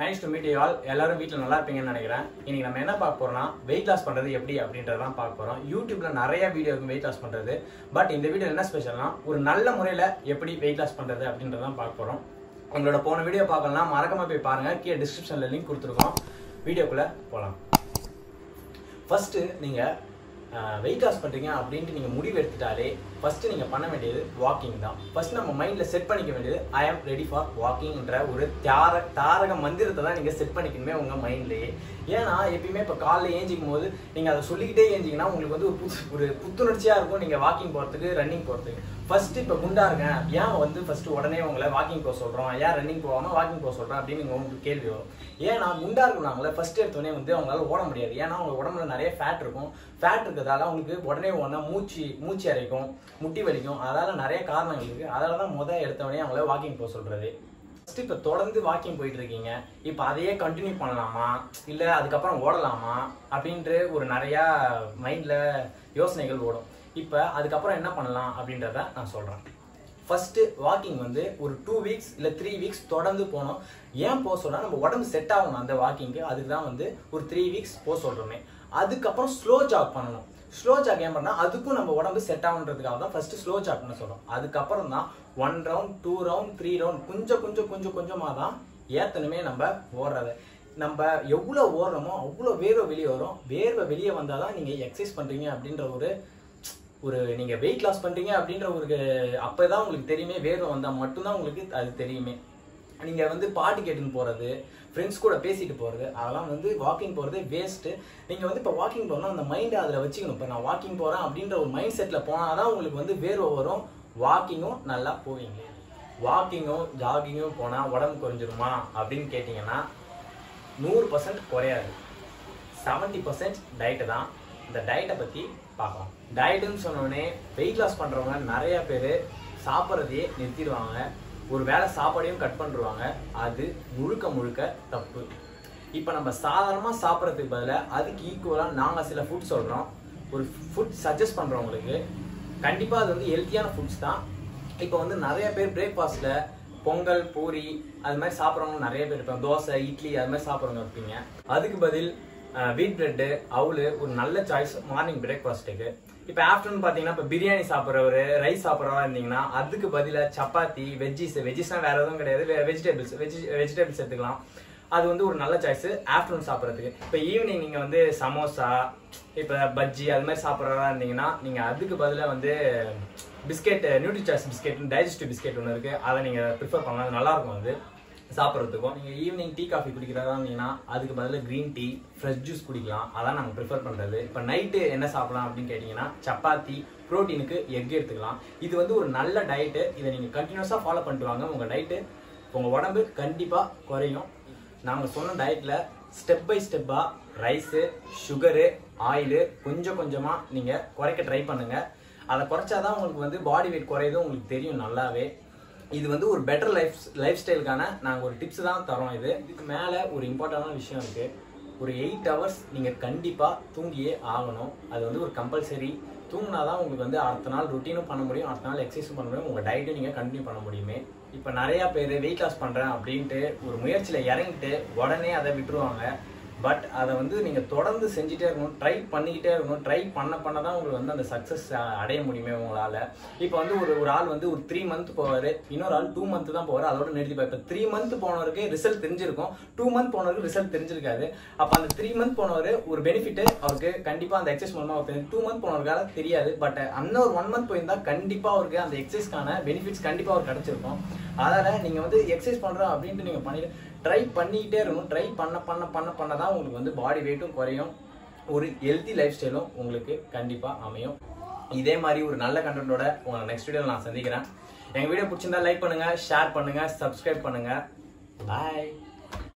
Nice to meet you all எல்லாரும் வீட்டில் நல்லா இருப்பீங்கன்னு நினைக்கிறேன். இன்னைக்கு நம்ம என்ன பார்க்க போறோம்னா வெயிட் லாஸ் பண்ணுறது எப்படி அப்படின்றதான் பார்க்க போகிறோம் யூடியூப்ல நிறைய வீடியோ இருக்கும் வெயிட் லாஸ் பண்ணுறது பட் இந்த வீடியோ என்ன ஸ்பெஷல்னா ஒரு நல்ல முறையில் எப்படி வெயிட் லாஸ் பண்றது அப்படின்றதான் பார்க்க போகிறோம் உங்களோட போன வீடியோ பார்க்கலாம் மறக்காம போய் பாருங்கள் கீழே டிஸ்கிரிப்ஷனில் லிங்க் கொடுத்துருக்கோம். வீடியோக்குள்ளே போகலாம் ஃபஸ்ட்டு நீங்கள் வெயிட் லாஸ் பண்ணுறீங்க அப்படின்ட்டு நீங்கள் முடிவு எடுத்துட்டாலே ஃபஸ்ட்டு நீங்கள் பண்ண வேண்டியது வாக்கிங் தான். ஃபஸ்ட் நம்ம மைண்டில் செட் பண்ணிக்க வேண்டியது ஐ ஆம் ரெடி ஃபார் வாக்கிங்ன்ற ஒரு தியார தாரக மந்திரத்தை தான் நீங்கள் செட் பண்ணிக்கணுமே உங்கள் மைண்ட்லேயே ஏன்னா எப்பயுமே இப்போ காலைல ஏஞ்சிக்கும் போது நீங்கள் அதை சொல்லிக்கிட்டே ஏஞ்சிங்கன்னா உங்களுக்கு வந்து ஒரு புது ஒரு புத்துணர்ச்சியாக இருக்கும் நீங்கள் வாக்கிங் போகிறதுக்கு ரன்னிங் போகிறதுக்கு ஃபர்ஸ்ட் இப்போ குண்டா இருக்கேன். ஏன் வந்து ஃபர்ஸ்ட் உடனே உங்களை வாக்கிங் போக சொல்கிறோம் ஏன் ரன்னிங் போகாமல் வாக்கிங் போக சொல்றோம் அப்படின்னு உங்களுக்கு கேள்வி வரும். ஏன்னா குண்டா இருக்கிறவங்கள ஃபர்ஸ்ட் எடுத்தோடனே வந்து அவங்களால ஓட முடியாது. ஏன்னா அவங்க உடம்புல நிறைய ஃபேட் இருக்கும். ஃபேட் இருக்கிறதால அவங்களுக்கு உடனே உடனே மூச்சு மூச்சு அரைக்கும் முட்டி வலிக்கும். அதால நிறைய காரணங்கள் இருக்குது அதனால தான் முதல் எடுத்தவொடனே அவங்கள வாக்கிங் போக சொல்கிறது ஃபர்ஸ்ட் இப்போ தொடர்ந்து வாக்கிங் போயிட்டு இருக்கீங்க. இப்போ அதையே கண்டினியூ பண்ணலாமா? இல்லை அதுக்கப்புறம் ஓடலாமா? அப்படின்ட்டு ஒரு நிறையா மைண்டில் யோசனைகள் ஓடும். இப்போ அதுக்கப்புறம் என்ன பண்ணலாம் அப்படின்றத நான் சொல்கிறேன் ஃபஸ்ட்டு வாக்கிங் வந்து ஒரு டூ வீக்ஸ் இல்லை த்ரீ வீக்ஸ் தொடர்ந்து போனோம் ஏன் போக சொல்கிறோம் நம்ம உடம்பு செட் ஆகணும் அந்த வாக்கிங்க்கு அதுக்கு தான் வந்து ஒரு த்ரீ வீக்ஸ் போக சொல்கிறோமே அதுக்கப்புறம் ஸ்லோ ஜாக் பண்ணணும். ஸ்லோ ஜாக் ஏன் பண்ணா அதுக்கும் நம்ம உடம்பு செட் ஆகுன்றதுக்காக தான் ஃபஸ்ட்டு ஸ்லோ ஜாக் பண்ண சொல்கிறோம் அதுக்கப்புறம் தான் one round two round three round கொஞ்சம் கொஞ்சம் கொஞ்சம் கொஞ்சமாக தான் ஏத்தனுமே நம்ம ஓடுறது. நம்ம எவ்வளோ ஓடுறோமோ அவ்வளோ வேர்வை வெளியே வரும். வேர்வை வெளியே வந்தால் தான் நீங்கள் எக்ஸசைஸ் பண்ணுறீங்க அப்படின்ற ஒரு ஒரு நீங்கள் வெயிட் லாஸ் பண்ணுறீங்க அப்படின்ற ஒரு அப்போ தான் உங்களுக்கு தெரியுமே வேர்வை வந்தால் மட்டும்தான் உங்களுக்கு அது தெரியுமே. நீங்கள் வந்து பாட்டு கேட்டுன்னு போகிறது ஃப்ரெண்ட்ஸ் கூட பேசிட்டு போகிறது அதெல்லாம் வந்து வாக்கிங் போகிறது வேஸ்ட்டு நீங்கள் வந்து இப்போ வாக்கிங் போனால் அந்த மைண்டை அதில் வச்சுக்கணும். இப்போ நான் வாக்கிங் போகிறேன் அப்படின்ற ஒரு மைண்ட் செட்டில் போனால் தான் உங்களுக்கு வந்து வேர்வை வரும். வாக்கிங்கும் நல்லா போவீங்க வாக்கிங்கும் ஜாகிங்கும் போனால் உடம்பு குறைஞ்சிருமா அப்படின்னு கேட்டிங்கன்னா நூறு பர்சன்ட் குறையாது. செவன்ட்டி பர்சன்ட் டயட்டு தான் இந்த டயட்டை பற்றி பார்க்கலாம். டயட்டுன்னு சொன்னோடனே வெயிட் லாஸ் பண்ணுறவங்க நிறைய பேர் சாப்பிட்றதையே நிறுத்திடுவாங்க. ஒரு வேளை சாப்பாடையும் கட் பண்ணிடுவாங்க. அது முழுக்க முழுக்க தப்பு. இப்போ நம்ம சாதாரணமாக சாப்பிட்றதுக்கு பதிலாக அதுக்கு ஈக்குவலாக நாங்கள் சில ஃபுட் சொல்கிறோம் ஒரு ஃபுட் சஜஸ்ட் பண்ணுறவங்களுக்கு கண்டிப்பாக அது வந்து ஹெல்த்தியான ஃபுட்ஸ் தான். இப்போ வந்து நிறைய பேர் பிரேக்ஃபாஸ்ட்டில் பொங்கல் பூரி அது மாதிரி சாப்பிட்றவங்க நிறைய பேர் இருப்பாங்க. தோசை இட்லி அது மாதிரி சாப்பிட்றவங்க இருப்பீங்க. அதுக்கு பதில் வீட் பிரெட்டு அவுளு ஒரு நல்ல சாய்ஸ் மார்னிங் பிரேக்ஃபாஸ்ட்டுக்கு இப்போ ஆஃப்டர்நூன் பார்த்தீங்கன்னா இப்போ பிரியாணி சாப்பிட்றவர் ரைஸ் சாப்பிட்றவா இருந்தீங்கன்னா அதுக்கு பதிலாக சப்பாத்தி வெஜ்ஜிஸ் வெஜ்ஜிஸ்னால் வேறு எதுவும் கிடையாது. வெஜிடபிள்ஸ் வெஜ் வெஜிடபிள்ஸ் எடுத்துக்கலாம். அது வந்து ஒரு நல்ல சாய்ஸ் ஆஃப்டர்நூன் சாப்பிட்றதுக்கு. இப்போ ஈவினிங் நீங்கள் வந்து சமோசா இப்போ பஜ்ஜி அது மாதிரி சாப்பிட்றதா இருந்தீங்கன்னா நீங்கள் அதுக்கு பதிலாக வந்து biscuit Nutri Choice biscuit digestive biscuit ஒன்று இருக்குது அதை நீங்கள் ப்ரிஃபர் பண்ணலாம். அது நல்லாயிருக்கும் அது. சாப்பிட்றதுக்கும் நீங்கள் ஈவினிங் டீ காஃபி குடிக்கிறதா இருந்தீங்கன்னா அதுக்கு பதிலாக க்ரீன் டீ ஃப்ரெஷ் ஜூஸ் குடிக்கலாம். அதான் நாங்கள் ப்ரிஃபர் பண்ணுறது இப்போ நைட்டு என்ன சாப்பிடலாம் அப்படின்னு கேட்டிங்கன்னா சப்பாத்தி ப்ரோட்டீனுக்கு எக் எடுத்துக்கலாம். இது வந்து ஒரு நல்ல டயட்டு இதை நீங்கள் கண்டினியூஸாக ஃபாலோ பண்ணிட்டு வாங்க. உங்கள் டயட்டு உங்கள் உடம்பு கண்டிப்பாக குறையும். நாங்கள் சொன்ன டயட்டில் ஸ்டெப் பை ஸ்டெப்பாக ரைஸு சுகரு ஆயிலு கொஞ்சம் கொஞ்சமாக நீங்கள் குறைக்க ட்ரை பண்ணுங்கள் அதை குறைச்சாதான் உங்களுக்கு வந்து பாடி வெயிட் குறையுது. உங்களுக்கு தெரியும் நல்லாவே. இது வந்து ஒரு பெட்டர் லைஃப் லைஃப் ஸ்டைலுக்கான நாங்கள் ஒரு டிப்ஸ் தான் தரோம் இது. இதுக்கு மேலே ஒரு இம்பார்ட்டண்டான விஷயம் இருக்குது ஒரு எயிட் ஹவர்ஸ் நீங்கள் கண்டிப்பாக தூங்கியே ஆகணும். அது வந்து ஒரு கம்பல்சரி தூங்கினா தான் உங்களுக்கு வந்து அடுத்த நாள் ருட்டீனும் பண்ண முடியும் அடுத்த நாள் எக்ஸசைஸும் பண்ண முடியும். உங்கள் டயட்டும் நீங்கள் கண்டினியூ பண்ண முடியுமே. இப்போ நிறையா பேர் வெயிட் லாஸ் பண்ணுறேன் அப்படின்ட்டு ஒரு முயற்சியில் இறங்கிட்டு உடனே அதை விட்டுருவாங்க. பட் அதை வந்து நீங்கள் தொடர்ந்து செஞ்சுட்டே இருக்கணும் ட்ரை பண்ணிக்கிட்டே இருக்கணும் ட்ரை பண்ண பண்ண தான் உங்களுக்கு வந்து அந்த சக்ஸஸ் அடைய முடியுமே உங்களால். இப்போ வந்து ஒரு ஒரு ஆள் வந்து ஒரு த்ரீ மந்த் போவார் இன்னொரு ஆள் டூ மந்த் தான் போவார் அதோட நிறுத்திப்பார் இப்போ த்ரீ மந்த் போனவருக்கு ரிசல்ட் தெரிஞ்சிருக்கும். டூ மந்த் போனவருக்கு ரிசல்ட் தெரிஞ்சிருக்காது. அப்போ அந்த த்ரீ மந்த் போனவர் ஒரு பெனிஃபிட் அவருக்கு கண்டிப்பாக அந்த எக்ஸசைஸ் மூலமாக அவர் டூ மந்த் போனவருக்காக தெரியாது பட் அந்த ஒரு ஒன் மந்த் போயிருந்தால் கண்டிப்பாக அவருக்கு அந்த எக்ஸசைஸ்க்கான பெனிஃபிட்ஸ் கண்டிப்பாக அவர் கிடச்சிருக்கும். அதனால் நீங்கள் வந்து எக்ஸசைஸ் பண்ணுறோம் அப்படின்ட்டு நீங்கள் பண்ணிட்டு ட்ரை பண்ணிக்கிட்டே இருக்கணும். ட்ரை பண்ண பண்ண பண்ண பண்ண தான் தான் உங்களுக்கு வந்து பாடி வெயிட்டும் குறையும். ஒரு ஹெல்த்தி லைஃப் ஸ்டைலும் உங்களுக்கு கண்டிப்பாக அமையும். இதே மாதிரி ஒரு நல்ல கண்டென்ட்டோட உங்களை நெக்ஸ்ட் வீடியோவில் நான் சந்திக்கிறேன். எங்கள் வீடியோ பிடிச்சிருந்தா லைக் பண்ணுங்கள் ஷேர் பண்ணுங்கள் சப்ஸ்கிரைப் பண்ணுங்கள் பாய்